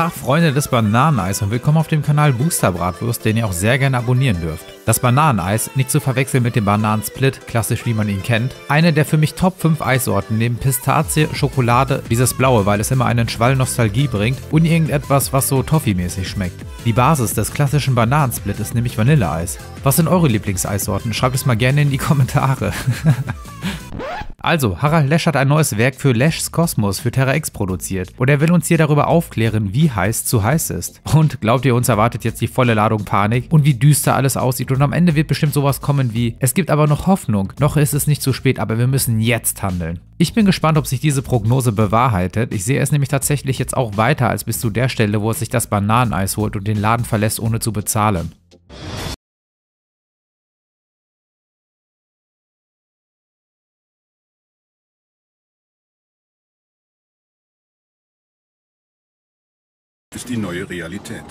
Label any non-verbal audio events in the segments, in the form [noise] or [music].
Tag, Freunde des Bananeneis und willkommen auf dem Kanal Booster Bratwurst, den ihr auch sehr gerne abonnieren dürft. Das Bananeneis, nicht zu verwechseln mit dem Bananensplit, klassisch wie man ihn kennt, eine der für mich Top 5 Eissorten neben Pistazie, Schokolade, dieses blaue, weil es immer einen Schwall Nostalgie bringt und irgendetwas, was so Toffee-mäßig schmeckt. Die Basis des klassischen Bananensplit ist nämlich Vanilleeis. Was sind eure Lieblingseissorten? Schreibt es mal gerne in die Kommentare. [laughs] Also, Harald Lesch hat ein neues Werk für Lesch's Kosmos für Terra X produziert und er will uns hier darüber aufklären, wie heiß zu heiß ist. Und glaubt ihr, uns erwartet jetzt die volle Ladung Panik und wie düster alles aussieht und am Ende wird bestimmt sowas kommen wie, es gibt aber noch Hoffnung, noch ist es nicht zu spät, aber wir müssen jetzt handeln. Ich bin gespannt, ob sich diese Prognose bewahrheitet. Ich sehe es nämlich tatsächlich jetzt auch weiter als bis zu der Stelle, wo es sich das Bananeneis holt und den Laden verlässt, ohne zu bezahlen. Ist die neue Realität.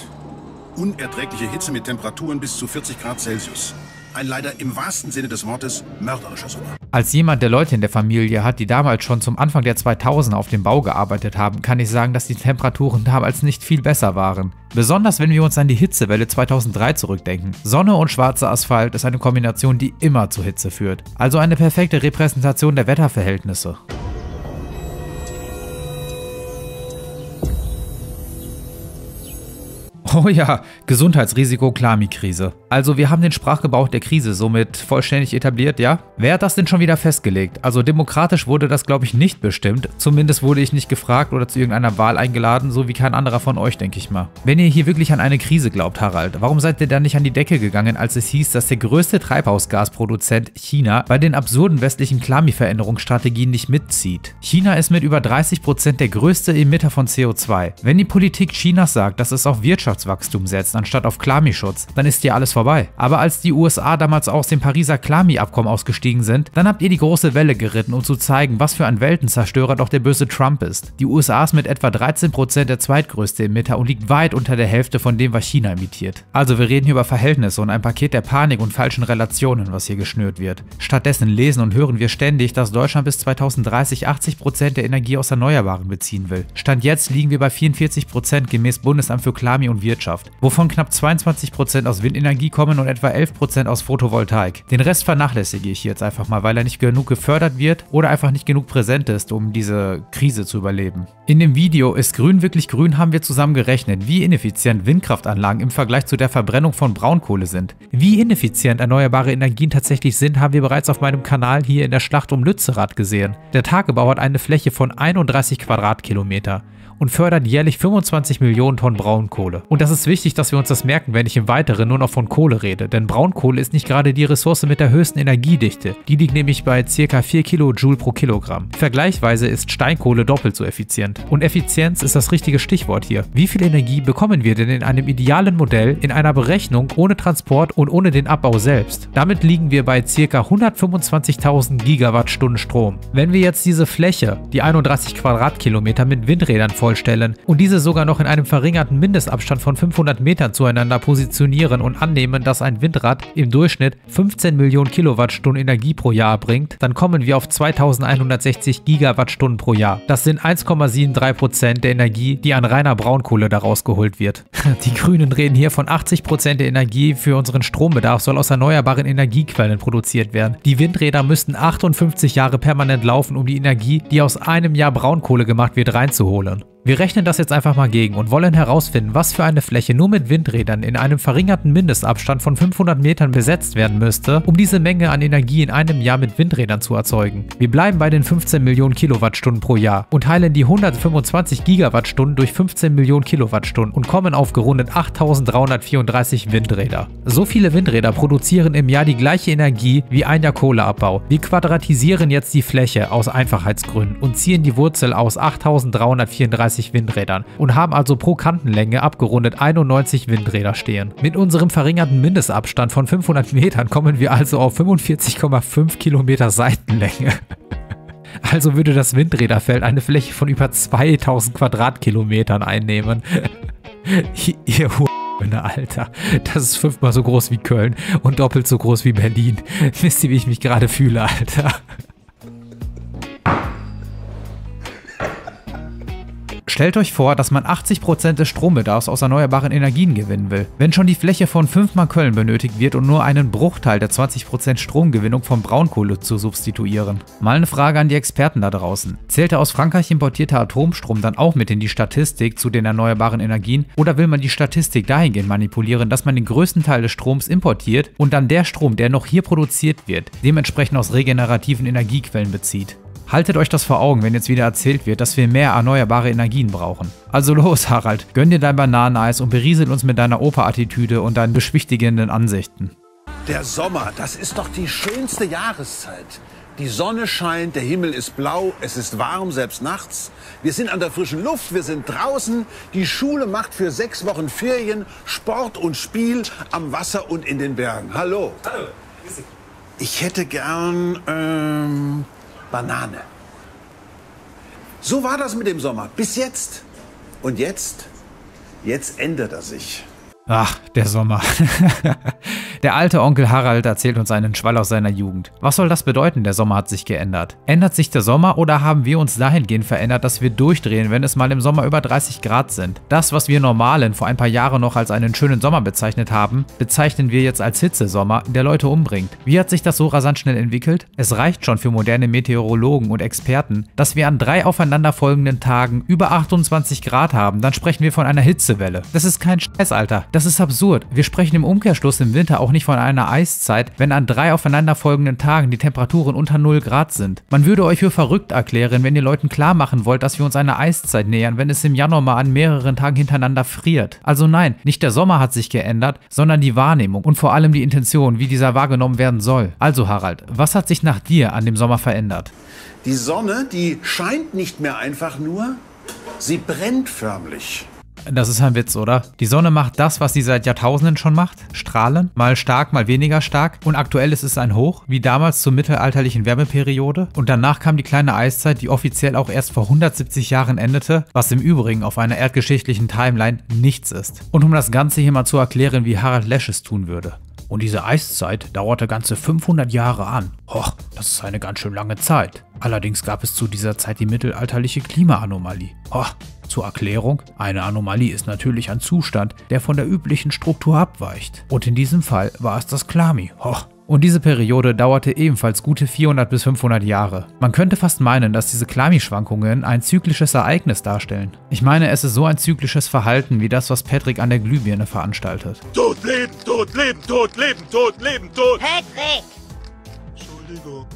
Unerträgliche Hitze mit Temperaturen bis zu 40 Grad Celsius. Ein leider im wahrsten Sinne des Wortes mörderischer Sommer. Als jemand, der Leute in der Familie hat, die damals schon zum Anfang der 2000er auf dem Bau gearbeitet haben, kann ich sagen, dass die Temperaturen damals nicht viel besser waren. Besonders wenn wir uns an die Hitzewelle 2003 zurückdenken. Sonne und schwarzer Asphalt ist eine Kombination, die immer zu Hitze führt. Also eine perfekte Repräsentation der Wetterverhältnisse. Oh ja, Gesundheitsrisiko Klami-Krise. Also wir haben den Sprachgebrauch der Krise somit vollständig etabliert, ja? Wer hat das denn schon wieder festgelegt? Also demokratisch wurde das glaube ich nicht bestimmt. Zumindest wurde ich nicht gefragt oder zu irgendeiner Wahl eingeladen, so wie kein anderer von euch, denke ich mal. Wenn ihr hier wirklich an eine Krise glaubt, Harald, warum seid ihr dann nicht an die Decke gegangen, als es hieß, dass der größte Treibhausgasproduzent China bei den absurden westlichen Klami-Veränderungsstrategien nicht mitzieht? China ist mit über 30% der größte Emitter von CO2. Wenn die Politik Chinas sagt, dass es auf Wirtschaft Wirtschaftswachstum setzt, anstatt auf Klami-Schutz, dann ist dir alles vorbei. Aber als die USA damals aus dem Pariser Klami-Abkommen ausgestiegen sind, dann habt ihr die große Welle geritten, um zu zeigen, was für ein Weltenzerstörer doch der böse Trump ist. Die USA ist mit etwa 13% der zweitgrößte Emitter und liegt weit unter der Hälfte von dem, was China emittiert. Also wir reden hier über Verhältnisse und ein Paket der Panik und falschen Relationen, was hier geschnürt wird. Stattdessen lesen und hören wir ständig, dass Deutschland bis 2030 80% der Energie aus Erneuerbaren beziehen will. Stand jetzt liegen wir bei 44% gemäß Bundesamt für Klami und Wirtschaft Wirtschaft, wovon knapp 22% aus Windenergie kommen und etwa 11% aus Photovoltaik. Den Rest vernachlässige ich jetzt einfach mal, weil er nicht genug gefördert wird oder einfach nicht genug präsent ist, um diese Krise zu überleben. In dem Video Ist Grün wirklich grün haben wir zusammen gerechnet, wie ineffizient Windkraftanlagen im Vergleich zu der Verbrennung von Braunkohle sind. Wie ineffizient erneuerbare Energien tatsächlich sind, haben wir bereits auf meinem Kanal hier in der Schlacht um Lützerath gesehen. Der Tagebau hat eine Fläche von 31 Quadratkilometer und fördert jährlich 25 Millionen Tonnen Braunkohle. Und das ist wichtig, dass wir uns das merken, wenn ich im Weiteren nur noch von Kohle rede, denn Braunkohle ist nicht gerade die Ressource mit der höchsten Energiedichte. Die liegt nämlich bei ca. 4 Kilojoule pro Kilogramm. Vergleichsweise ist Steinkohle doppelt so effizient. Und Effizienz ist das richtige Stichwort hier. Wie viel Energie bekommen wir denn in einem idealen Modell in einer Berechnung ohne Transport und ohne den Abbau selbst? Damit liegen wir bei ca. 125.000 Gigawattstunden Strom. Wenn wir jetzt diese Fläche, die 31 Quadratkilometer mit Windrädern voll vollstellen und diese sogar noch in einem verringerten Mindestabstand von 500 Metern zueinander positionieren und annehmen, dass ein Windrad im Durchschnitt 15 Millionen Kilowattstunden Energie pro Jahr bringt, dann kommen wir auf 2160 Gigawattstunden pro Jahr. Das sind 1,73 Prozent der Energie, die an reiner Braunkohle daraus geholt wird. [laughs] Die Grünen reden hier von 80 Prozent der Energie für unseren Strombedarf soll aus erneuerbaren Energiequellen produziert werden. Die Windräder müssten 58 Jahre permanent laufen, um die Energie, die aus einem Jahr Braunkohle gemacht wird, reinzuholen. Wir rechnen das jetzt einfach mal gegen und wollen herausfinden, was für eine Fläche nur mit Windrädern in einem verringerten Mindestabstand von 500 Metern besetzt werden müsste, um diese Menge an Energie in einem Jahr mit Windrädern zu erzeugen. Wir bleiben bei den 15 Millionen Kilowattstunden pro Jahr und teilen die 125 Gigawattstunden durch 15 Millionen Kilowattstunden und kommen auf gerundet 8334 Windräder. So viele Windräder produzieren im Jahr die gleiche Energie wie ein Jahr Kohleabbau. Wir quadratisieren jetzt die Fläche aus Einfachheitsgründen und ziehen die Wurzel aus 8334 35 Windrädern und haben also pro Kantenlänge abgerundet 91 Windräder stehen. Mit unserem verringerten Mindestabstand von 500 Metern kommen wir also auf 45,5 Kilometer Seitenlänge. [laughs] Also würde das Windräderfeld eine Fläche von über 2000 Quadratkilometern einnehmen. [laughs] Ihr Hunde, Alter. Das ist fünfmal so groß wie Köln und doppelt so groß wie Berlin. [laughs] Wisst ihr, wie ich mich gerade fühle, Alter? Stellt euch vor, dass man 80% des Strombedarfs aus erneuerbaren Energien gewinnen will. Wenn schon die Fläche von 5 mal Köln benötigt wird, um nur einen Bruchteil der 20% Stromgewinnung von Braunkohle zu substituieren. Mal eine Frage an die Experten da draußen. Zählt der aus Frankreich importierte Atomstrom dann auch mit in die Statistik zu den erneuerbaren Energien oder will man die Statistik dahingehend manipulieren, dass man den größten Teil des Stroms importiert und dann der Strom, der noch hier produziert wird, dementsprechend aus regenerativen Energiequellen bezieht? Haltet euch das vor Augen, wenn jetzt wieder erzählt wird, dass wir mehr erneuerbare Energien brauchen. Also los, Harald, gönn dir dein Bananeneis und beriesel uns mit deiner Oper-Attitüde und deinen beschwichtigenden Ansichten. Der Sommer, das ist doch die schönste Jahreszeit. Die Sonne scheint, der Himmel ist blau, es ist warm, selbst nachts. Wir sind an der frischen Luft, wir sind draußen. Die Schule macht für sechs Wochen Ferien Sport und Spiel am Wasser und in den Bergen. Hallo. Hallo. Ich hätte gern ähm, Banane. So war das mit dem Sommer. Bis jetzt. Und jetzt? Jetzt ändert er sich. Ach, der Sommer. [laughs] der alte Onkel Harald erzählt uns einen Schwall aus seiner Jugend. Was soll das bedeuten, der Sommer hat sich geändert? Ändert sich der Sommer oder haben wir uns dahingehend verändert, dass wir durchdrehen, wenn es mal im Sommer über 30 Grad sind? Das, was wir Normalen vor ein paar Jahren noch als einen schönen Sommer bezeichnet haben, bezeichnen wir jetzt als Hitzesommer, der Leute umbringt. Wie hat sich das so rasant schnell entwickelt? Es reicht schon für moderne Meteorologen und Experten, dass wir an drei aufeinanderfolgenden Tagen über 28 Grad haben, dann sprechen wir von einer Hitzewelle. Das ist kein Scheiß, Alter. Das ist absurd. Wir sprechen im Umkehrschluss im Winter auch nicht von einer Eiszeit, wenn an drei aufeinanderfolgenden Tagen die Temperaturen unter 0 Grad sind. Man würde euch für verrückt erklären, wenn ihr Leuten klar machen wollt, dass wir uns einer Eiszeit nähern, wenn es im Januar mal an mehreren Tagen hintereinander friert. Also nein, nicht der Sommer hat sich geändert, sondern die Wahrnehmung und vor allem die Intention, wie dieser wahrgenommen werden soll. Also Harald, was hat sich nach dir an dem Sommer verändert? Die Sonne, die scheint nicht mehr einfach nur, sie brennt förmlich. Das ist ein Witz, oder? Die Sonne macht das, was sie seit Jahrtausenden schon macht. Strahlen. Mal stark, mal weniger stark. Und aktuell ist es ein Hoch, wie damals zur mittelalterlichen Wärmeperiode. Und danach kam die kleine Eiszeit, die offiziell auch erst vor 170 Jahren endete, was im Übrigen auf einer erdgeschichtlichen Timeline nichts ist. Und um das Ganze hier mal zu erklären, wie Harald Lesch es tun würde. Und diese Eiszeit dauerte ganze 500 Jahre an. Och, das ist eine ganz schön lange Zeit. Allerdings gab es zu dieser Zeit die mittelalterliche Klimaanomalie. Och, zur Erklärung, eine Anomalie ist natürlich ein Zustand, der von der üblichen Struktur abweicht. Und in diesem Fall war es das Klami. Och, und diese Periode dauerte ebenfalls gute 400 bis 500 Jahre. Man könnte fast meinen, dass diese Klami-Schwankungen ein zyklisches Ereignis darstellen. Ich meine, es ist so ein zyklisches Verhalten wie das, was Patrick an der Glühbirne veranstaltet. Tod, Leben, Tod, Leben, Tod, Leben, Tod, Leben, Tod. Patrick!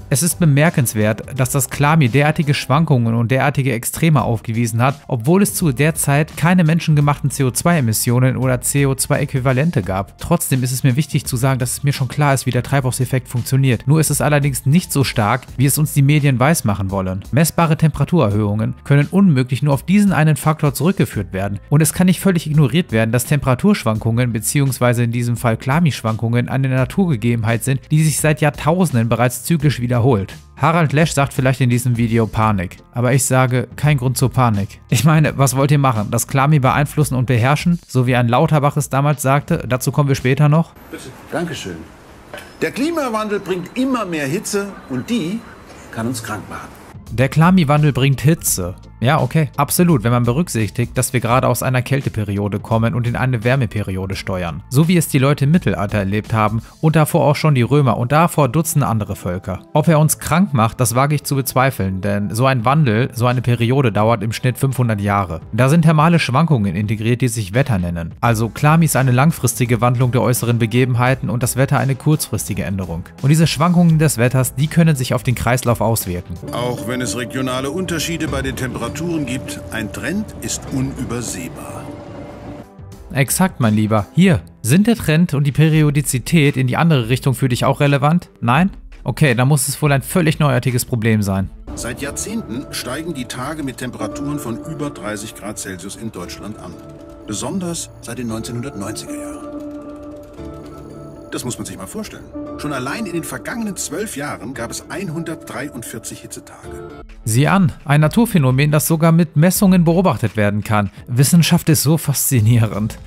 Es ist bemerkenswert, dass das Klami derartige Schwankungen und derartige Extreme aufgewiesen hat, obwohl es zu der Zeit keine menschengemachten CO2-Emissionen oder CO2-Äquivalente gab. Trotzdem ist es mir wichtig zu sagen, dass es mir schon klar ist, wie der Treibhauseffekt funktioniert. Nur ist es allerdings nicht so stark, wie es uns die Medien weismachen wollen. Messbare Temperaturerhöhungen können unmöglich nur auf diesen einen Faktor zurückgeführt werden. Und es kann nicht völlig ignoriert werden, dass Temperaturschwankungen bzw. in diesem Fall Klami-Schwankungen eine Naturgegebenheit sind, die sich seit Jahrtausenden bereits zyklisch wiederholt. Harald Lesch sagt vielleicht in diesem Video Panik, aber ich sage, kein Grund zur Panik. Ich meine, was wollt ihr machen? Das Klami beeinflussen und beherrschen? So wie ein Lauterbach es damals sagte? Dazu kommen wir später noch. Bitte. Dankeschön. Der Klimawandel bringt immer mehr Hitze und die kann uns krank machen. Der Klimawandel bringt Hitze. Ja, okay, absolut, wenn man berücksichtigt, dass wir gerade aus einer Kälteperiode kommen und in eine Wärmeperiode steuern. So wie es die Leute im Mittelalter erlebt haben und davor auch schon die Römer und davor Dutzende andere Völker. Ob er uns krank macht, das wage ich zu bezweifeln, denn so ein Wandel, so eine Periode dauert im Schnitt 500 Jahre. Da sind thermale Schwankungen integriert, die sich Wetter nennen. Also Klami ist eine langfristige Wandlung der äußeren Begebenheiten und das Wetter eine kurzfristige Änderung. Und diese Schwankungen des Wetters, die können sich auf den Kreislauf auswirken. Auch wenn es regionale Unterschiede bei den Temperaturen gibt, ein Trend ist unübersehbar. Exakt, mein Lieber. Hier, sind der Trend und die Periodizität in die andere Richtung für dich auch relevant? Nein? Okay, dann muss es wohl ein völlig neuartiges Problem sein. Seit Jahrzehnten steigen die Tage mit Temperaturen von über 30 Grad Celsius in Deutschland an. Besonders seit den 1990er Jahren. Das muss man sich mal vorstellen. Schon allein in den vergangenen zwölf Jahren gab es 143 Hitzetage. Sieh an, ein Naturphänomen, das sogar mit Messungen beobachtet werden kann. Wissenschaft ist so faszinierend.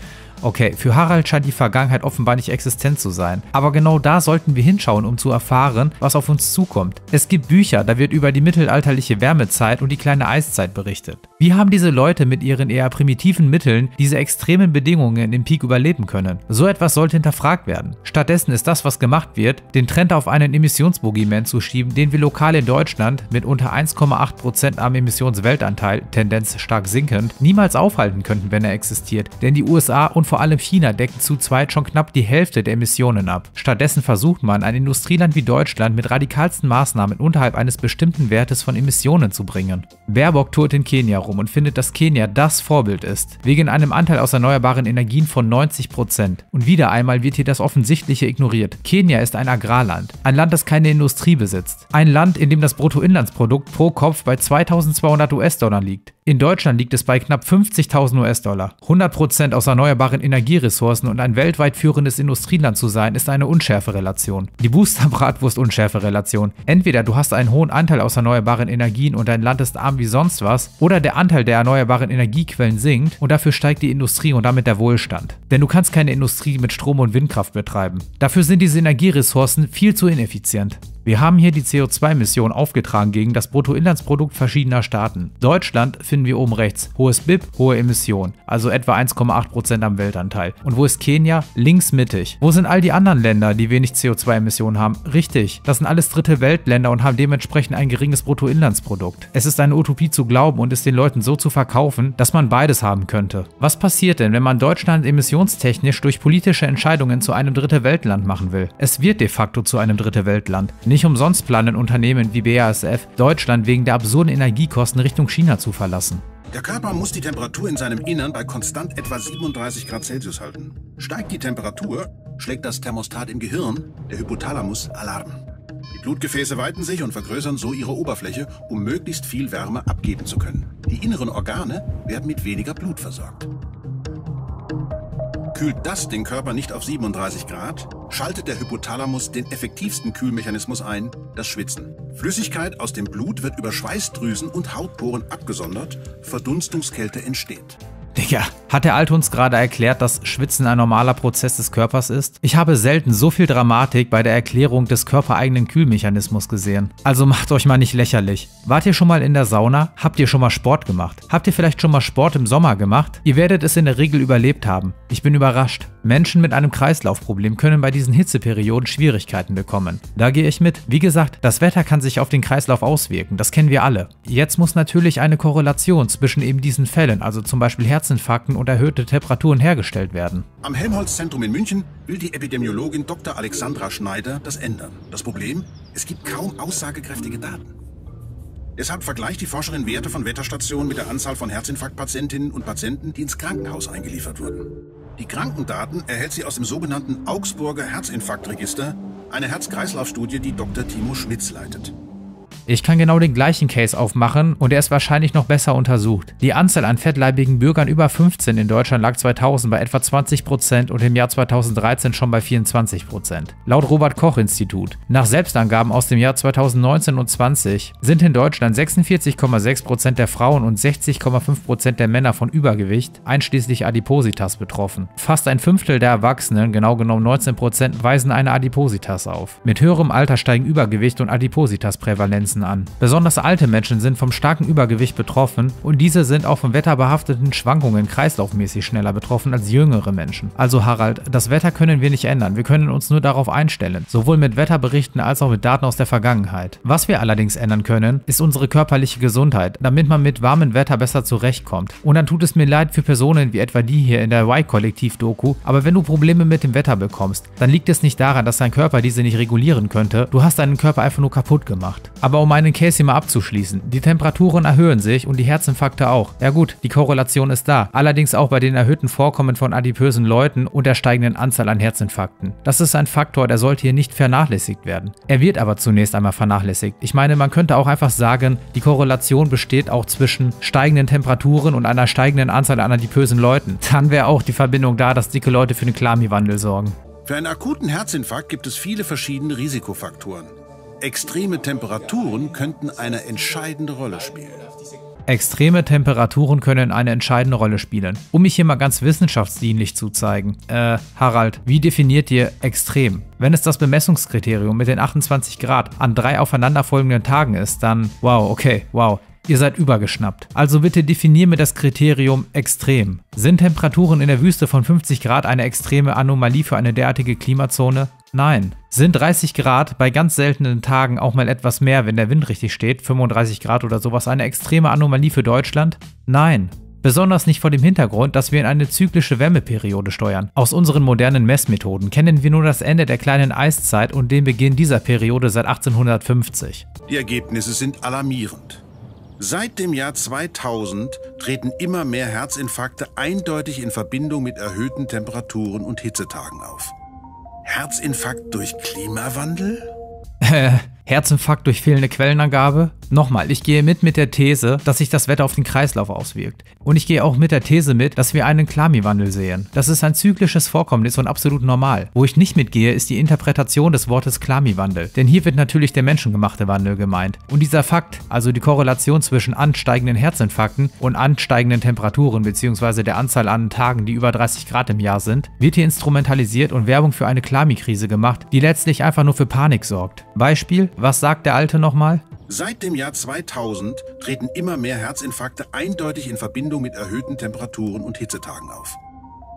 Okay, für Harald scheint die Vergangenheit offenbar nicht existent zu sein. Aber genau da sollten wir hinschauen, um zu erfahren, was auf uns zukommt. Es gibt Bücher, da wird über die mittelalterliche Wärmezeit und die kleine Eiszeit berichtet. Wie haben diese Leute mit ihren eher primitiven Mitteln diese extremen Bedingungen im Peak überleben können? So etwas sollte hinterfragt werden. Stattdessen ist das, was gemacht wird, den Trend auf einen Emissionsboogeyman zu schieben, den wir lokal in Deutschland mit unter 1,8% am Emissionsweltanteil, Tendenz stark sinkend, niemals aufhalten könnten, wenn er existiert. Denn die USA und vor allem China decken zu zweit schon knapp die Hälfte der Emissionen ab. Stattdessen versucht man, ein Industrieland wie Deutschland mit radikalsten Maßnahmen unterhalb eines bestimmten Wertes von Emissionen zu bringen. Baerbock tourt in Kenia rum und findet, dass Kenia das Vorbild ist, wegen einem Anteil aus erneuerbaren Energien von 90%. Und wieder einmal wird hier das Offensichtliche ignoriert. Kenia ist ein Agrarland, ein Land, das keine Industrie besitzt, ein Land, in dem das Bruttoinlandsprodukt pro Kopf bei 2200 US-Dollar liegt. In Deutschland liegt es bei knapp 50.000 US-Dollar. 100% aus erneuerbaren Energieressourcen und ein weltweit führendes Industrieland zu sein, ist eine unschärfe Relation. Die Booster-Bratwurst-unschärfe Relation. Entweder du hast einen hohen Anteil aus erneuerbaren Energien und dein Land ist arm wie sonst was, oder der Anteil der erneuerbaren Energiequellen sinkt und dafür steigt die Industrie und damit der Wohlstand. Denn du kannst keine Industrie mit Strom und Windkraft betreiben. Dafür sind diese Energieressourcen viel zu ineffizient. Wir haben hier die CO2-Mission aufgetragen gegen das Bruttoinlandsprodukt verschiedener Staaten. Deutschland finden wir oben rechts. Hohes BIP, hohe Emissionen, also etwa 1,8% am Weltanteil. Und wo ist Kenia? Links mittig. Wo sind all die anderen Länder, die wenig CO2-Emissionen haben? Richtig, das sind alles dritte Weltländer und haben dementsprechend ein geringes Bruttoinlandsprodukt. Es ist eine Utopie zu glauben und es den Leuten so zu verkaufen, dass man beides haben könnte. Was passiert denn, wenn man Deutschland emissionstechnisch durch politische Entscheidungen zu einem dritte Weltland machen will? Es wird de facto zu einem dritte Weltland. Nicht umsonst planen Unternehmen wie BASF, Deutschland wegen der absurden Energiekosten Richtung China zu verlassen. Der Körper muss die Temperatur in seinem Innern bei konstant etwa 37 Grad Celsius halten. Steigt die Temperatur, schlägt das Thermostat im Gehirn, der Hypothalamus, Alarm. Die Blutgefäße weiten sich und vergrößern so ihre Oberfläche, um möglichst viel Wärme abgeben zu können. Die inneren Organe werden mit weniger Blut versorgt. Kühlt das den Körper nicht auf 37 Grad, schaltet der Hypothalamus den effektivsten Kühlmechanismus ein, das Schwitzen. Flüssigkeit aus dem Blut wird über Schweißdrüsen und Hautporen abgesondert, Verdunstungskälte entsteht. Digga, hat der Alte uns gerade erklärt, dass Schwitzen ein normaler Prozess des Körpers ist? Ich habe selten so viel Dramatik bei der Erklärung des körpereigenen Kühlmechanismus gesehen. Also macht euch mal nicht lächerlich. Wart ihr schon mal in der Sauna? Habt ihr schon mal Sport gemacht? Habt ihr vielleicht schon mal Sport im Sommer gemacht? Ihr werdet es in der Regel überlebt haben. Ich bin überrascht. Menschen mit einem Kreislaufproblem können bei diesen Hitzeperioden Schwierigkeiten bekommen. Da gehe ich mit. Wie gesagt, das Wetter kann sich auf den Kreislauf auswirken, das kennen wir alle. Jetzt muss natürlich eine Korrelation zwischen eben diesen Fällen, also zum Beispiel Herzinfarkten und erhöhte Temperaturen hergestellt werden. Am Helmholtz-Zentrum in München will die Epidemiologin Dr. Alexandra Schneider das ändern. Das Problem? Es gibt kaum aussagekräftige Daten. Deshalb vergleicht die Forscherin Werte von Wetterstationen mit der Anzahl von Herzinfarktpatientinnen und Patienten, die ins Krankenhaus eingeliefert wurden. Die Krankendaten erhält sie aus dem sogenannten Augsburger Herzinfarktregister, eine Herz-Kreislauf-Studie, die Dr. Timo Schmitz leitet. Ich kann genau den gleichen Case aufmachen und er ist wahrscheinlich noch besser untersucht. Die Anzahl an fettleibigen Bürgern über 15 in Deutschland lag 2000 bei etwa 20% und im Jahr 2013 schon bei 24%. Laut Robert Koch Institut. Nach Selbstangaben aus dem Jahr 2019 und 20 sind in Deutschland 46,6% der Frauen und 60,5% der Männer von Übergewicht, einschließlich Adipositas, betroffen. Fast ein Fünftel der Erwachsenen, genau genommen 19%, weisen eine Adipositas auf. Mit höherem Alter steigen Übergewicht und Adipositas-Prävalenzen Grenzen an. Besonders alte Menschen sind vom starken Übergewicht betroffen und diese sind auch von wetterbehafteten Schwankungen kreislaufmäßig schneller betroffen als jüngere Menschen. Also Harald, das Wetter können wir nicht ändern, wir können uns nur darauf einstellen, sowohl mit Wetterberichten als auch mit Daten aus der Vergangenheit. Was wir allerdings ändern können, ist unsere körperliche Gesundheit, damit man mit warmem Wetter besser zurechtkommt. Und dann tut es mir leid für Personen wie etwa die hier in der Y-Kollektiv-Doku, aber wenn du Probleme mit dem Wetter bekommst, dann liegt es nicht daran, dass dein Körper diese nicht regulieren könnte, du hast deinen Körper einfach nur kaputt gemacht. Aber um meinen Case hier mal abzuschließen, die Temperaturen erhöhen sich und die Herzinfarkte auch. Ja gut, die Korrelation ist da. Allerdings auch bei den erhöhten Vorkommen von adipösen Leuten und der steigenden Anzahl an Herzinfarkten. Das ist ein Faktor, der sollte hier nicht vernachlässigt werden. Er wird aber zunächst einmal vernachlässigt. Ich meine, man könnte auch einfach sagen, die Korrelation besteht auch zwischen steigenden Temperaturen und einer steigenden Anzahl an adipösen Leuten. Dann wäre auch die Verbindung da, dass dicke Leute für den Klamivandel sorgen. Für einen akuten Herzinfarkt gibt es viele verschiedene Risikofaktoren. Extreme Temperaturen könnten eine entscheidende Rolle spielen. Extreme Temperaturen können eine entscheidende Rolle spielen. Um mich hier mal ganz wissenschaftsdienlich zu zeigen. Äh, Harald, wie definiert ihr extrem? Wenn es das Bemessungskriterium mit den 28 Grad an drei aufeinanderfolgenden Tagen ist, dann wow, okay, wow. Ihr seid übergeschnappt. Also bitte definier mir das Kriterium extrem. Sind Temperaturen in der Wüste von 50 Grad eine extreme Anomalie für eine derartige Klimazone? Nein. Sind 30 Grad bei ganz seltenen Tagen auch mal etwas mehr, wenn der Wind richtig steht, 35 Grad oder sowas, eine extreme Anomalie für Deutschland? Nein. Besonders nicht vor dem Hintergrund, dass wir in eine zyklische Wärmeperiode steuern. Aus unseren modernen Messmethoden kennen wir nur das Ende der kleinen Eiszeit und den Beginn dieser Periode seit 1850. Die Ergebnisse sind alarmierend. Seit dem Jahr 2000 treten immer mehr Herzinfarkte eindeutig in Verbindung mit erhöhten Temperaturen und Hitzetagen auf. Herzinfarkt durch Klimawandel? Äh, [laughs] Herzinfarkt durch fehlende Quellenangabe? Nochmal, ich gehe mit mit der These, dass sich das Wetter auf den Kreislauf auswirkt. Und ich gehe auch mit der These mit, dass wir einen Klamiwandel sehen. Das ist ein zyklisches Vorkommnis und absolut normal. Wo ich nicht mitgehe, ist die Interpretation des Wortes Klamiwandel. Denn hier wird natürlich der menschengemachte Wandel gemeint. Und dieser Fakt, also die Korrelation zwischen ansteigenden Herzinfarkten und ansteigenden Temperaturen bzw. der Anzahl an Tagen, die über 30 Grad im Jahr sind, wird hier instrumentalisiert und Werbung für eine Klamikrise gemacht, die letztlich einfach nur für Panik sorgt. Beispiel, was sagt der Alte nochmal? Seit dem Jahr 2000 treten immer mehr Herzinfarkte eindeutig in Verbindung mit erhöhten Temperaturen und Hitzetagen auf.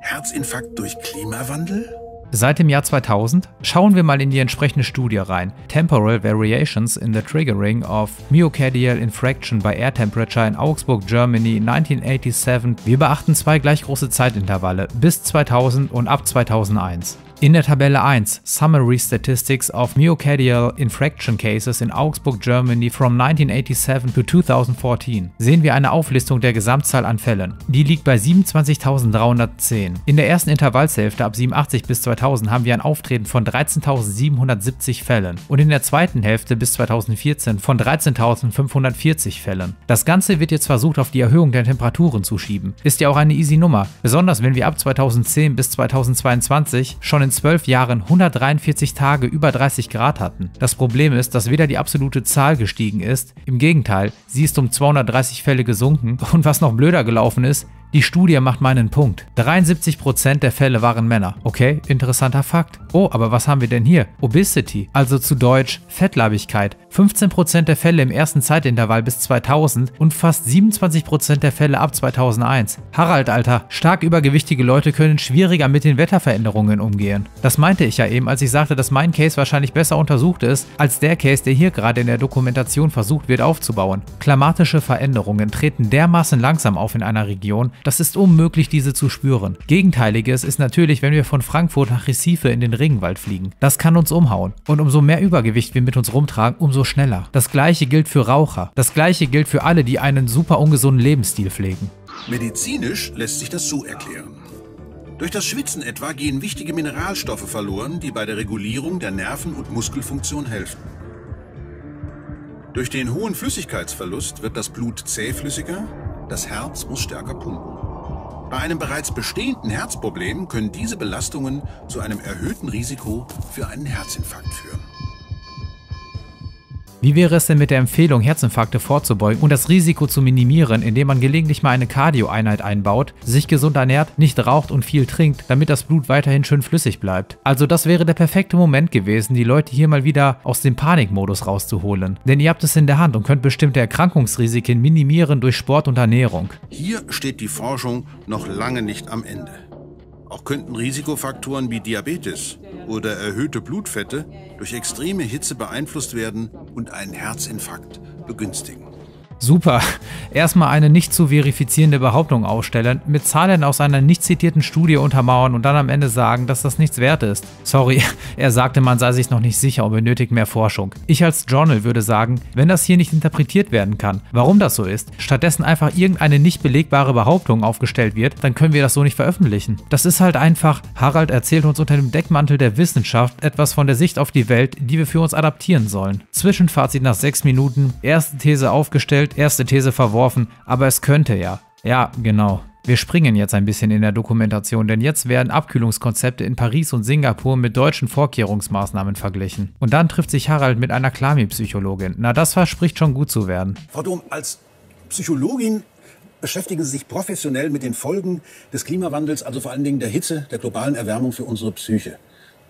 Herzinfarkt durch Klimawandel? Seit dem Jahr 2000 schauen wir mal in die entsprechende Studie rein. Temporal Variations in the Triggering of Myocardial Infraction by Air Temperature in Augsburg, Germany 1987. Wir beachten zwei gleich große Zeitintervalle bis 2000 und ab 2001. In der Tabelle 1 Summary Statistics of Myocardial Infraction Cases in Augsburg, Germany from 1987 to 2014 sehen wir eine Auflistung der Gesamtzahl an Fällen. Die liegt bei 27.310. In der ersten Intervallshälfte ab 87 bis 2000 haben wir ein Auftreten von 13.770 Fällen und in der zweiten Hälfte bis 2014 von 13.540 Fällen. Das Ganze wird jetzt versucht auf die Erhöhung der Temperaturen zu schieben. Ist ja auch eine easy Nummer, besonders wenn wir ab 2010 bis 2022 schon in in zwölf Jahren 143 Tage über 30 Grad hatten. Das Problem ist, dass weder die absolute Zahl gestiegen ist, im Gegenteil, sie ist um 230 Fälle gesunken [laughs] und was noch blöder gelaufen ist, die Studie macht meinen Punkt. 73% der Fälle waren Männer. Okay, interessanter Fakt. Oh, aber was haben wir denn hier? Obesity, also zu Deutsch Fettleibigkeit. 15% der Fälle im ersten Zeitintervall bis 2000 und fast 27% der Fälle ab 2001. Harald, Alter, stark übergewichtige Leute können schwieriger mit den Wetterveränderungen umgehen. Das meinte ich ja eben, als ich sagte, dass mein Case wahrscheinlich besser untersucht ist, als der Case, der hier gerade in der Dokumentation versucht wird aufzubauen. Klimatische Veränderungen treten dermaßen langsam auf in einer Region, das ist unmöglich, diese zu spüren. Gegenteiliges ist natürlich, wenn wir von Frankfurt nach Recife in den Regenwald fliegen. Das kann uns umhauen. Und umso mehr Übergewicht wir mit uns rumtragen, umso schneller. Das gleiche gilt für Raucher. Das gleiche gilt für alle, die einen super ungesunden Lebensstil pflegen. Medizinisch lässt sich das so erklären. Durch das Schwitzen etwa gehen wichtige Mineralstoffe verloren, die bei der Regulierung der Nerven- und Muskelfunktion helfen. Durch den hohen Flüssigkeitsverlust wird das Blut zähflüssiger, das Herz muss stärker pumpen. Bei einem bereits bestehenden Herzproblem können diese Belastungen zu einem erhöhten Risiko für einen Herzinfarkt führen. Wie wäre es denn mit der Empfehlung, Herzinfarkte vorzubeugen und das Risiko zu minimieren, indem man gelegentlich mal eine Cardio-Einheit einbaut, sich gesund ernährt, nicht raucht und viel trinkt, damit das Blut weiterhin schön flüssig bleibt? Also das wäre der perfekte Moment gewesen, die Leute hier mal wieder aus dem Panikmodus rauszuholen. Denn ihr habt es in der Hand und könnt bestimmte Erkrankungsrisiken minimieren durch Sport und Ernährung. Hier steht die Forschung noch lange nicht am Ende. Auch könnten Risikofaktoren wie Diabetes oder erhöhte Blutfette durch extreme Hitze beeinflusst werden und einen Herzinfarkt begünstigen. Super. Erstmal eine nicht zu verifizierende Behauptung aufstellen, mit Zahlen aus einer nicht zitierten Studie untermauern und dann am Ende sagen, dass das nichts wert ist. Sorry, [laughs] er sagte, man sei sich noch nicht sicher und benötigt mehr Forschung. Ich als Journal würde sagen, wenn das hier nicht interpretiert werden kann, warum das so ist, stattdessen einfach irgendeine nicht belegbare Behauptung aufgestellt wird, dann können wir das so nicht veröffentlichen. Das ist halt einfach, Harald erzählt uns unter dem Deckmantel der Wissenschaft etwas von der Sicht auf die Welt, die wir für uns adaptieren sollen. Zwischenfazit nach sechs Minuten, erste These aufgestellt, gefühlt erste These verworfen, aber es könnte ja. Ja, genau. Wir springen jetzt ein bisschen in der Dokumentation, denn jetzt werden Abkühlungskonzepte in Paris und Singapur mit deutschen Vorkehrungsmaßnahmen verglichen. Und dann trifft sich Harald mit einer Klami-Psychologin. Na, das verspricht schon gut zu werden. Frau Dom, als Psychologin beschäftigen Sie sich professionell mit den Folgen des Klimawandels, also vor allen Dingen der Hitze, der globalen Erwärmung für unsere Psyche.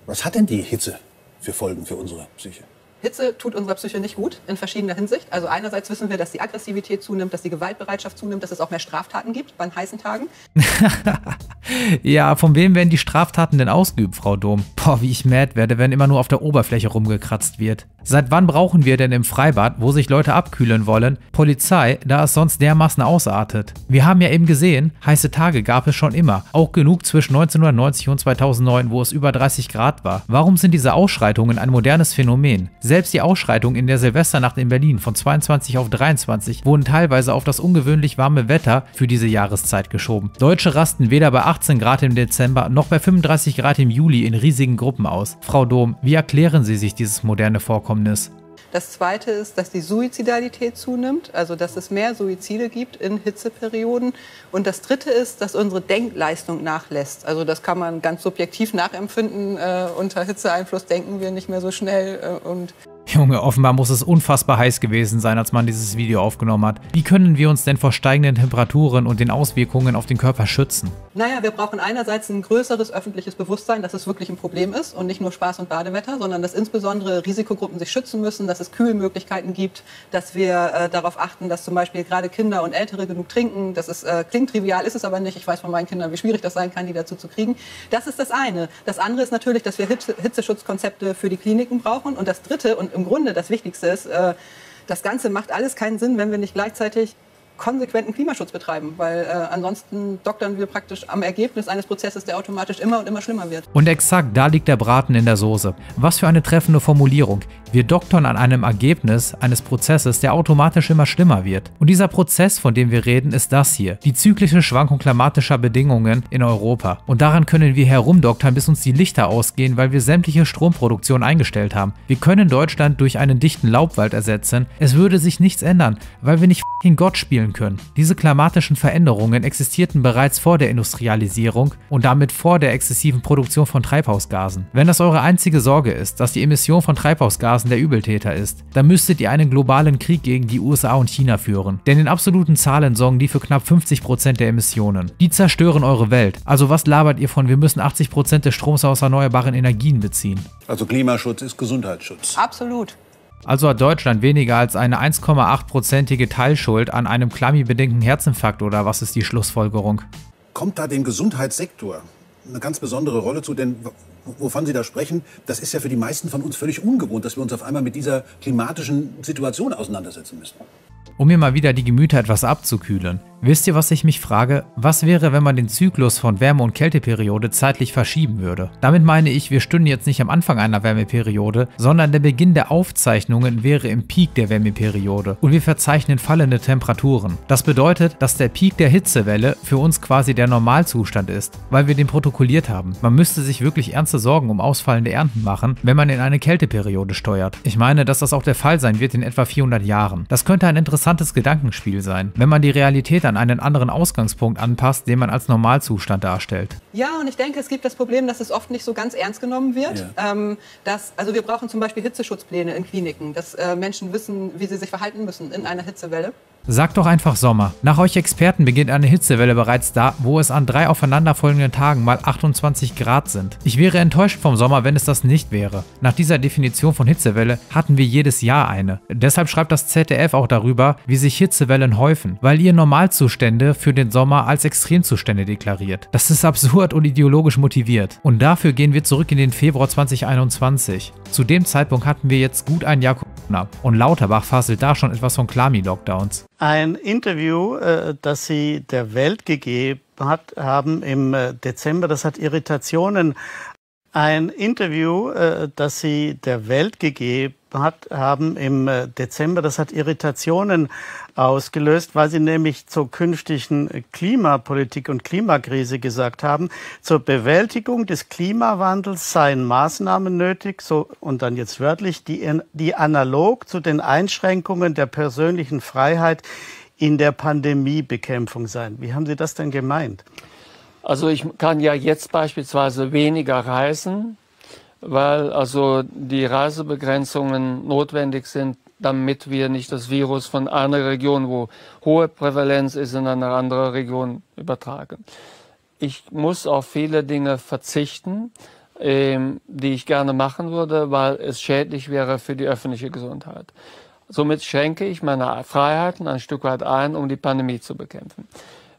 Was hat denn die Hitze für Folgen für unsere Psyche? Hitze tut unserer Psyche nicht gut in verschiedener Hinsicht. Also einerseits wissen wir, dass die Aggressivität zunimmt, dass die Gewaltbereitschaft zunimmt, dass es auch mehr Straftaten gibt bei heißen Tagen. [laughs] ja, von wem werden die Straftaten denn ausgeübt, Frau Dom? Boah, wie ich mad werde, wenn immer nur auf der Oberfläche rumgekratzt wird. Seit wann brauchen wir denn im Freibad, wo sich Leute abkühlen wollen, Polizei, da es sonst dermaßen ausartet? Wir haben ja eben gesehen, heiße Tage gab es schon immer, auch genug zwischen 1990 und 2009, wo es über 30 Grad war. Warum sind diese Ausschreitungen ein modernes Phänomen? Selbst die Ausschreitungen in der Silvesternacht in Berlin von 22 auf 23 wurden teilweise auf das ungewöhnlich warme Wetter für diese Jahreszeit geschoben. Deutsche rasten weder bei 18 Grad im Dezember noch bei 35 Grad im Juli in riesigen Gruppen aus. Frau Dom, wie erklären Sie sich dieses moderne? Vorkommnis. Das zweite ist, dass die Suizidalität zunimmt, also dass es mehr Suizide gibt in Hitzeperioden. Und das dritte ist, dass unsere Denkleistung nachlässt. Also das kann man ganz subjektiv nachempfinden. Äh, unter Hitzeeinfluss denken wir nicht mehr so schnell äh, und Junge, offenbar muss es unfassbar heiß gewesen sein, als man dieses Video aufgenommen hat. Wie können wir uns denn vor steigenden Temperaturen und den Auswirkungen auf den Körper schützen? Naja, wir brauchen einerseits ein größeres öffentliches Bewusstsein, dass es wirklich ein Problem ist und nicht nur Spaß und Badewetter, sondern dass insbesondere Risikogruppen sich schützen müssen, dass es Kühlmöglichkeiten gibt, dass wir äh, darauf achten, dass zum Beispiel gerade Kinder und Ältere genug trinken. Das ist, äh, klingt trivial, ist es aber nicht. Ich weiß von meinen Kindern, wie schwierig das sein kann, die dazu zu kriegen. Das ist das eine. Das andere ist natürlich, dass wir Hitze Hitzeschutzkonzepte für die Kliniken brauchen. Und das dritte und im Grunde das Wichtigste ist, äh, das Ganze macht alles keinen Sinn, wenn wir nicht gleichzeitig konsequenten Klimaschutz betreiben, weil äh, ansonsten doktern wir praktisch am Ergebnis eines Prozesses, der automatisch immer und immer schlimmer wird. Und exakt, da liegt der Braten in der Soße. Was für eine treffende Formulierung. Wir doktern an einem Ergebnis eines Prozesses, der automatisch immer schlimmer wird. Und dieser Prozess, von dem wir reden, ist das hier. Die zyklische Schwankung klimatischer Bedingungen in Europa. Und daran können wir herumdoktern, bis uns die Lichter ausgehen, weil wir sämtliche Stromproduktion eingestellt haben. Wir können Deutschland durch einen dichten Laubwald ersetzen. Es würde sich nichts ändern, weil wir nicht Gott spielen handeln können. Diese klimatischen Veränderungen existierten bereits vor der Industrialisierung und damit vor der exzessiven Produktion von Treibhausgasen. Wenn das eure einzige Sorge ist, dass die Emission von Treibhausgasen der Übeltäter ist, dann müsstet ihr einen globalen Krieg gegen die USA und China führen. Denn in absoluten Zahlen sorgen die für knapp 50% der Emissionen. Die zerstören eure Welt. Also was labert ihr von, wir müssen 80% des Stroms aus erneuerbaren Energien beziehen? Also Klimaschutz ist Gesundheitsschutz. Absolut. Also hat Deutschland weniger als eine 1,8-prozentige Teilschuld an einem klamibedingten Herzinfarkt oder was ist die Schlussfolgerung? Kommt da dem Gesundheitssektor eine ganz besondere Rolle zu? Denn wovon Sie da sprechen, das ist ja für die meisten von uns völlig ungewohnt, dass wir uns auf einmal mit dieser klimatischen Situation auseinandersetzen müssen. Um mir mal wieder die Gemüter etwas abzukühlen. Wisst ihr, was ich mich frage? Was wäre, wenn man den Zyklus von Wärme- und Kälteperiode zeitlich verschieben würde? Damit meine ich, wir stünden jetzt nicht am Anfang einer Wärmeperiode, sondern der Beginn der Aufzeichnungen wäre im Peak der Wärmeperiode und wir verzeichnen fallende Temperaturen. Das bedeutet, dass der Peak der Hitzewelle für uns quasi der Normalzustand ist, weil wir den protokolliert haben. Man müsste sich wirklich ernste Sorgen um ausfallende Ernten machen, wenn man in eine Kälteperiode steuert. Ich meine, dass das auch der Fall sein wird in etwa 400 Jahren. Das könnte ein interessantes Gedankenspiel sein, wenn man die Realität an einen anderen Ausgangspunkt anpasst, den man als Normalzustand darstellt. Ja, und ich denke, es gibt das Problem, dass es oft nicht so ganz ernst genommen wird. Ja. Ähm, dass, also wir brauchen zum Beispiel Hitzeschutzpläne in Kliniken, dass äh, Menschen wissen, wie sie sich verhalten müssen in einer Hitzewelle. Sagt doch einfach Sommer. Nach euch Experten beginnt eine Hitzewelle bereits da, wo es an drei aufeinanderfolgenden Tagen mal 28 Grad sind. Ich wäre enttäuscht vom Sommer, wenn es das nicht wäre. Nach dieser Definition von Hitzewelle hatten wir jedes Jahr eine. Deshalb schreibt das ZDF auch darüber, wie sich Hitzewellen häufen, weil ihr Normalzustände für den Sommer als Extremzustände deklariert. Das ist absurd und ideologisch motiviert. Und dafür gehen wir zurück in den Februar 2021. Zu dem Zeitpunkt hatten wir jetzt gut ein Jahr Corona und Lauterbach faselt da schon etwas von Klami-Lockdowns. Ein Interview, äh, das Sie der Welt gegeben hat, haben im äh, Dezember, das hat Irritationen. Ein Interview, äh, das Sie der Welt gegeben hat, haben im äh, Dezember, das hat Irritationen ausgelöst, weil sie nämlich zur künftigen Klimapolitik und Klimakrise gesagt haben, zur Bewältigung des Klimawandels seien Maßnahmen nötig, so, und dann jetzt wörtlich, die, die analog zu den Einschränkungen der persönlichen Freiheit in der Pandemiebekämpfung seien. Wie haben Sie das denn gemeint? Also ich kann ja jetzt beispielsweise weniger reisen, weil also die Reisebegrenzungen notwendig sind, damit wir nicht das Virus von einer Region, wo hohe Prävalenz ist, in eine andere Region übertragen. Ich muss auf viele Dinge verzichten, ähm, die ich gerne machen würde, weil es schädlich wäre für die öffentliche Gesundheit. Somit schränke ich meine Freiheiten ein Stück weit ein, um die Pandemie zu bekämpfen.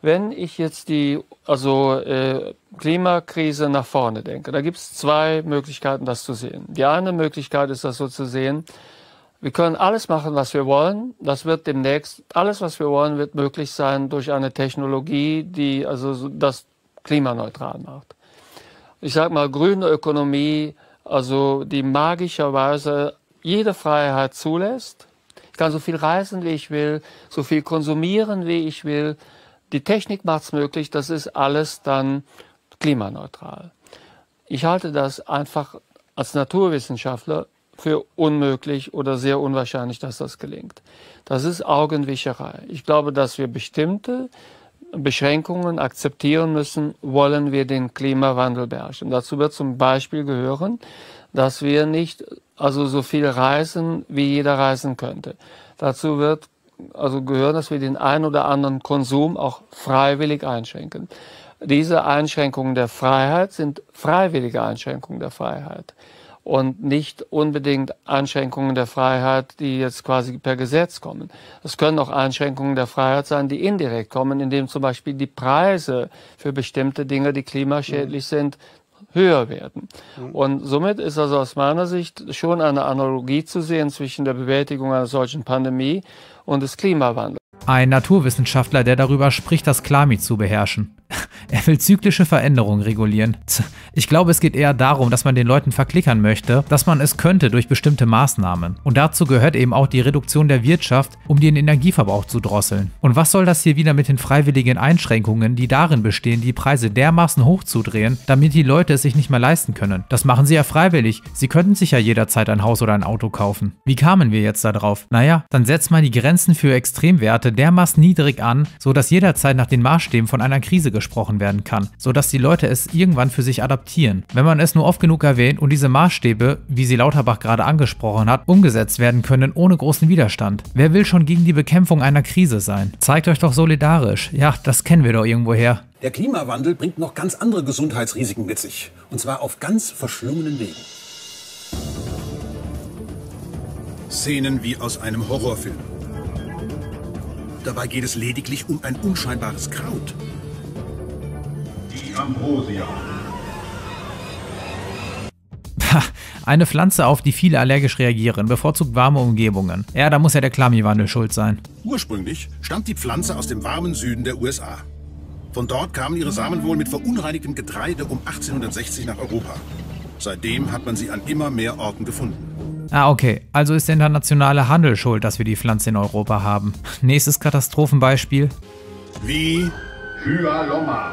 Wenn ich jetzt die also äh, Klimakrise nach vorne denke, da gibt es zwei Möglichkeiten, das zu sehen. Die eine Möglichkeit ist, das so zu sehen, wir können alles machen, was wir wollen. Das wird demnächst, alles, was wir wollen, wird möglich sein durch eine Technologie, die also das klimaneutral macht. Ich sage mal, grüne Ökonomie, also die magischerweise jede Freiheit zulässt. Ich kann so viel reisen, wie ich will, so viel konsumieren, wie ich will. Die Technik macht es möglich, das ist alles dann klimaneutral. Ich halte das einfach als Naturwissenschaftler für unmöglich oder sehr unwahrscheinlich, dass das gelingt. Das ist Augenwischerei. Ich glaube, dass wir bestimmte Beschränkungen akzeptieren müssen, wollen wir den Klimawandel beherrschen. Dazu wird zum Beispiel gehören, dass wir nicht also so viel reisen, wie jeder reisen könnte. Dazu wird also gehören, dass wir den ein oder anderen Konsum auch freiwillig einschränken. Diese Einschränkungen der Freiheit sind freiwillige Einschränkungen der Freiheit und nicht unbedingt Einschränkungen der Freiheit, die jetzt quasi per Gesetz kommen. Es können auch Einschränkungen der Freiheit sein, die indirekt kommen, indem zum Beispiel die Preise für bestimmte Dinge, die klimaschädlich sind, höher werden. Und somit ist also aus meiner Sicht schon eine Analogie zu sehen zwischen der Bewältigung einer solchen Pandemie und des Klimawandels. Ein Naturwissenschaftler, der darüber spricht, das Klami zu beherrschen. [laughs] Er will zyklische Veränderungen regulieren. Ich glaube, es geht eher darum, dass man den Leuten verklickern möchte, dass man es könnte durch bestimmte Maßnahmen. Und dazu gehört eben auch die Reduktion der Wirtschaft, um den Energieverbrauch zu drosseln. Und was soll das hier wieder mit den freiwilligen Einschränkungen, die darin bestehen, die Preise dermaßen hochzudrehen, damit die Leute es sich nicht mehr leisten können? Das machen sie ja freiwillig. Sie könnten sich ja jederzeit ein Haus oder ein Auto kaufen. Wie kamen wir jetzt da drauf? Naja, dann setzt man die Grenzen für Extremwerte dermaßen niedrig an, sodass jederzeit nach den Maßstäben von einer Krise gesprochen werden kann, sodass die Leute es irgendwann für sich adaptieren. Wenn man es nur oft genug erwähnt und diese Maßstäbe, wie sie Lauterbach gerade angesprochen hat, umgesetzt werden können ohne großen Widerstand. Wer will schon gegen die Bekämpfung einer Krise sein? Zeigt euch doch solidarisch. Ja, das kennen wir doch irgendwoher. Der Klimawandel bringt noch ganz andere Gesundheitsrisiken mit sich. Und zwar auf ganz verschlungenen Wegen. Szenen wie aus einem Horrorfilm. Dabei geht es lediglich um ein unscheinbares Kraut. Die Ambrosia. Eine Pflanze, auf die viele allergisch reagieren, bevorzugt warme Umgebungen. Ja, da muss ja der Klimawandel schuld sein. Ursprünglich stammt die Pflanze aus dem warmen Süden der USA. Von dort kamen ihre Samen wohl mit verunreinigtem Getreide um 1860 nach Europa. Seitdem hat man sie an immer mehr Orten gefunden. Ah, okay. Also ist der internationale Handel schuld, dass wir die Pflanze in Europa haben. Nächstes Katastrophenbeispiel. Wie Hyalomma.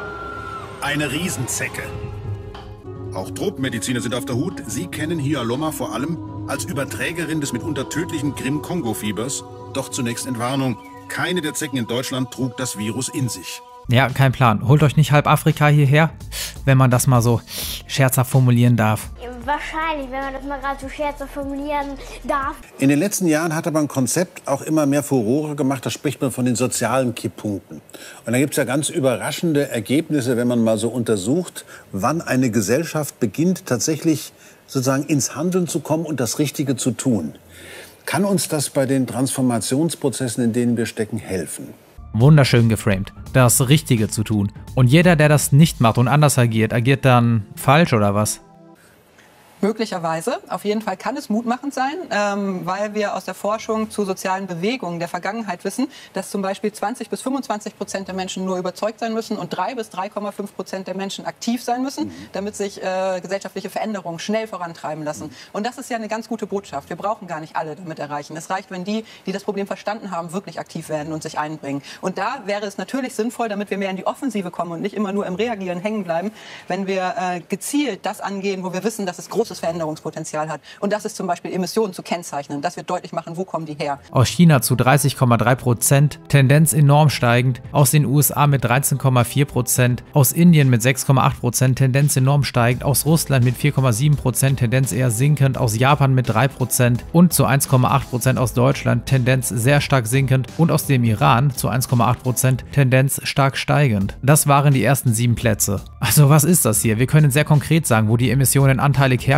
Eine Riesenzecke. Auch Tropenmediziner sind auf der Hut. Sie kennen Hyalomma vor allem als Überträgerin des mitunter tödlichen Grimm-Kongo-Fiebers. Doch zunächst Entwarnung. Keine der Zecken in Deutschland trug das Virus in sich. Ja, kein Plan. Holt euch nicht halb Afrika hierher, wenn man das mal so scherzhaft formulieren darf. Wahrscheinlich, wenn man das mal gerade so scherzhaft formulieren darf. In den letzten Jahren hat aber ein Konzept auch immer mehr Furore gemacht. Da spricht man von den sozialen Kipppunkten. Und da gibt es ja ganz überraschende Ergebnisse, wenn man mal so untersucht, wann eine Gesellschaft beginnt, tatsächlich sozusagen ins Handeln zu kommen und das Richtige zu tun. Kann uns das bei den Transformationsprozessen, in denen wir stecken, helfen? Wunderschön geframed. Das Richtige zu tun. Und jeder, der das nicht macht und anders agiert, agiert dann falsch oder was? Möglicherweise. Auf jeden Fall kann es mutmachend sein, ähm, weil wir aus der Forschung zu sozialen Bewegungen der Vergangenheit wissen, dass zum Beispiel 20 bis 25 Prozent der Menschen nur überzeugt sein müssen und 3 bis 3,5 Prozent der Menschen aktiv sein müssen, mhm. damit sich äh, gesellschaftliche Veränderungen schnell vorantreiben lassen. Mhm. Und das ist ja eine ganz gute Botschaft. Wir brauchen gar nicht alle damit erreichen. Es reicht, wenn die, die das Problem verstanden haben, wirklich aktiv werden und sich einbringen. Und da wäre es natürlich sinnvoll, damit wir mehr in die Offensive kommen und nicht immer nur im Reagieren hängen bleiben, wenn wir äh, gezielt das angehen, wo wir wissen, dass es große großes Veränderungspotenzial hat. Und das ist zum Beispiel Emissionen zu kennzeichnen, dass wir deutlich machen, wo kommen die her. Aus China zu 30,3 Prozent, Tendenz enorm steigend. Aus den USA mit 13,4 Prozent, aus Indien mit 6,8 Prozent, Tendenz enorm steigend. Aus Russland mit 4,7 Prozent, Tendenz eher sinkend. Aus Japan mit 3 Prozent und zu 1,8 Prozent aus Deutschland, Tendenz sehr stark sinkend. Und aus dem Iran zu 1,8 Prozent, Tendenz stark steigend. Das waren die ersten sieben Plätze. Also was ist das hier? Wir können sehr konkret sagen, wo die Emissionen anteilig herkommen.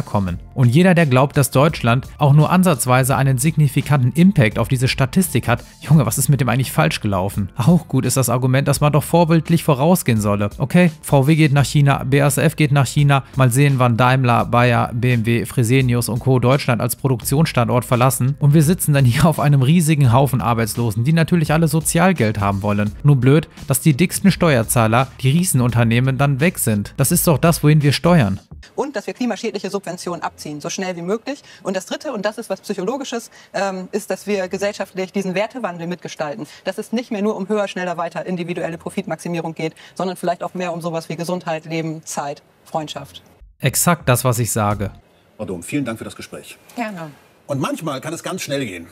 Und jeder, der glaubt, dass Deutschland auch nur ansatzweise einen signifikanten Impact auf diese Statistik hat, Junge, was ist mit dem eigentlich falsch gelaufen? Auch gut ist das Argument, dass man doch vorbildlich vorausgehen solle. Okay, VW geht nach China, BASF geht nach China, mal sehen, wann Daimler, Bayer, BMW, Fresenius und Co. Deutschland als Produktionsstandort verlassen und wir sitzen dann hier auf einem riesigen Haufen Arbeitslosen, die natürlich alle Sozialgeld haben wollen. Nur blöd, dass die dicksten Steuerzahler, die Riesenunternehmen, dann weg sind. Das ist doch das, wohin wir steuern und dass wir klimaschädliche Subventionen abziehen, so schnell wie möglich. Und das Dritte, und das ist was Psychologisches, ähm, ist, dass wir gesellschaftlich diesen Wertewandel mitgestalten. Dass es nicht mehr nur um höher, schneller, weiter individuelle Profitmaximierung geht, sondern vielleicht auch mehr um sowas wie Gesundheit, Leben, Zeit, Freundschaft. Exakt das, was ich sage. Frau Dom, vielen Dank für das Gespräch. Gerne. Und manchmal kann es ganz schnell gehen.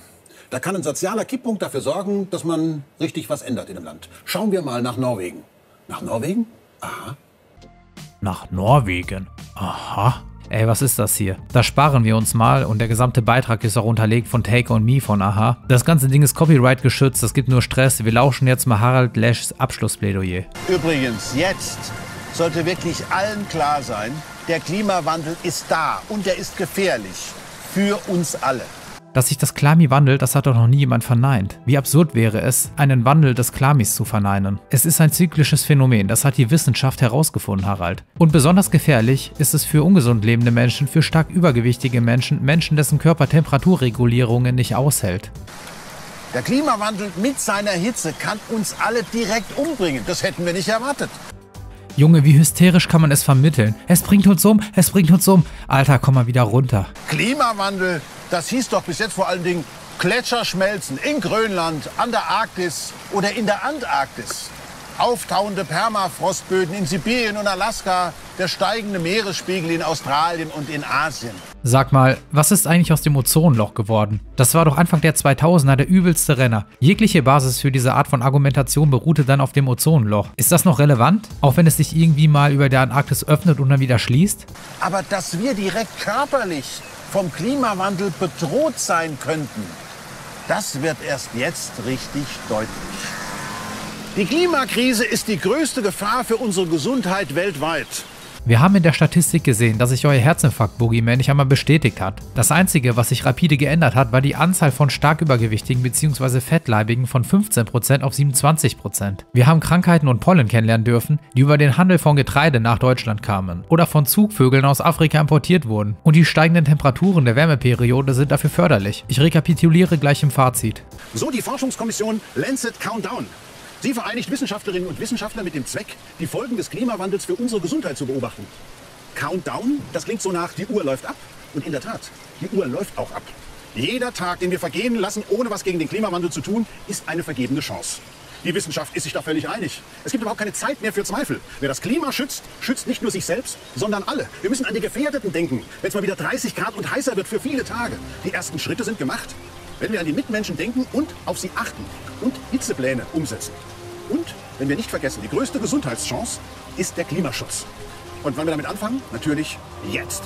Da kann ein sozialer Kipppunkt dafür sorgen, dass man richtig was ändert in dem Land. Schauen wir mal nach Norwegen. Nach Norwegen? Aha. Nach Norwegen? Aha. Ey, was ist das hier? Da sparen wir uns mal und der gesamte Beitrag ist auch unterlegt von Take on Me von Aha. Das ganze Ding ist Copyright geschützt, das gibt nur Stress. Wir lauschen jetzt mal Harald Leschs Abschlussplädoyer. Übrigens, jetzt sollte wirklich allen klar sein, der Klimawandel ist da und er ist gefährlich für uns alle. Dass sich das Klami wandelt, das hat doch noch nie jemand verneint. Wie absurd wäre es, einen Wandel des Klamis zu verneinen. Es ist ein zyklisches Phänomen, das hat die Wissenschaft herausgefunden, Harald. Und besonders gefährlich ist es für ungesund lebende Menschen, für stark übergewichtige Menschen, Menschen, dessen Körper Temperaturregulierungen nicht aushält. Der Klimawandel mit seiner Hitze kann uns alle direkt umbringen. Das hätten wir nicht erwartet. Junge, wie hysterisch kann man es vermitteln? Es bringt uns um, es bringt uns um. Alter, komm mal wieder runter. Klimawandel das hieß doch bis jetzt vor allen Dingen Gletscherschmelzen in Grönland, an der Arktis oder in der Antarktis. Auftauende Permafrostböden in Sibirien und Alaska, der steigende Meeresspiegel in Australien und in Asien. Sag mal, was ist eigentlich aus dem Ozonloch geworden? Das war doch Anfang der 2000er der übelste Renner. Jegliche Basis für diese Art von Argumentation beruhte dann auf dem Ozonloch. Ist das noch relevant? Auch wenn es sich irgendwie mal über der Antarktis öffnet und dann wieder schließt? Aber dass wir direkt körperlich vom Klimawandel bedroht sein könnten, das wird erst jetzt richtig deutlich. Die Klimakrise ist die größte Gefahr für unsere Gesundheit weltweit. Wir haben in der Statistik gesehen, dass sich euer Herzinfarkt-Boogeyman nicht einmal bestätigt hat. Das Einzige, was sich rapide geändert hat, war die Anzahl von stark übergewichtigen bzw. fettleibigen von 15% auf 27%. Wir haben Krankheiten und Pollen kennenlernen dürfen, die über den Handel von Getreide nach Deutschland kamen oder von Zugvögeln aus Afrika importiert wurden. Und die steigenden Temperaturen der Wärmeperiode sind dafür förderlich. Ich rekapituliere gleich im Fazit. So die Forschungskommission Lancet Countdown. Sie vereinigt Wissenschaftlerinnen und Wissenschaftler mit dem Zweck, die Folgen des Klimawandels für unsere Gesundheit zu beobachten. Countdown, das klingt so nach, die Uhr läuft ab. Und in der Tat, die Uhr läuft auch ab. Jeder Tag, den wir vergehen lassen, ohne was gegen den Klimawandel zu tun, ist eine vergebene Chance. Die Wissenschaft ist sich da völlig einig. Es gibt überhaupt keine Zeit mehr für Zweifel. Wer das Klima schützt, schützt nicht nur sich selbst, sondern alle. Wir müssen an die Gefährdeten denken, wenn es mal wieder 30 Grad und heißer wird für viele Tage. Die ersten Schritte sind gemacht. Wenn wir an die Mitmenschen denken und auf sie achten und Hitzepläne umsetzen. Und, wenn wir nicht vergessen, die größte Gesundheitschance ist der Klimaschutz. Und wann wir damit anfangen? Natürlich jetzt.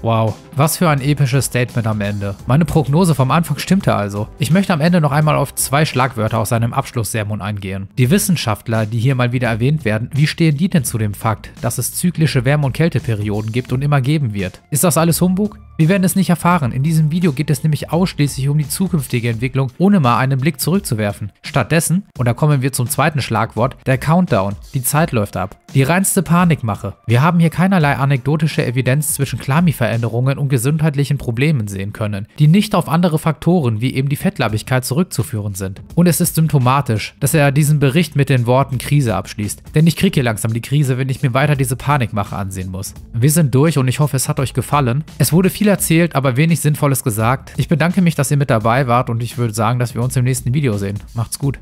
Wow, was für ein episches Statement am Ende. Meine Prognose vom Anfang stimmte also. Ich möchte am Ende noch einmal auf zwei Schlagwörter aus seinem Abschlusssermon eingehen. Die Wissenschaftler, die hier mal wieder erwähnt werden, wie stehen die denn zu dem Fakt, dass es zyklische Wärme- und Kälteperioden gibt und immer geben wird? Ist das alles Humbug? Wir werden es nicht erfahren. In diesem Video geht es nämlich ausschließlich um die zukünftige Entwicklung, ohne mal einen Blick zurückzuwerfen. Stattdessen, und da kommen wir zum zweiten Schlagwort, der Countdown. Die Zeit läuft ab. Die reinste Panikmache. Wir haben hier keinerlei anekdotische Evidenz zwischen Klami-Veränderungen und gesundheitlichen Problemen sehen können, die nicht auf andere Faktoren wie eben die Fettleibigkeit zurückzuführen sind. Und es ist symptomatisch, dass er diesen Bericht mit den Worten Krise abschließt. Denn ich kriege hier langsam die Krise, wenn ich mir weiter diese Panikmache ansehen muss. Wir sind durch und ich hoffe, es hat euch gefallen. Es wurde viel erzählt, aber wenig Sinnvolles gesagt. Ich bedanke mich, dass ihr mit dabei wart und ich würde sagen, dass wir uns im nächsten Video sehen. Macht's gut.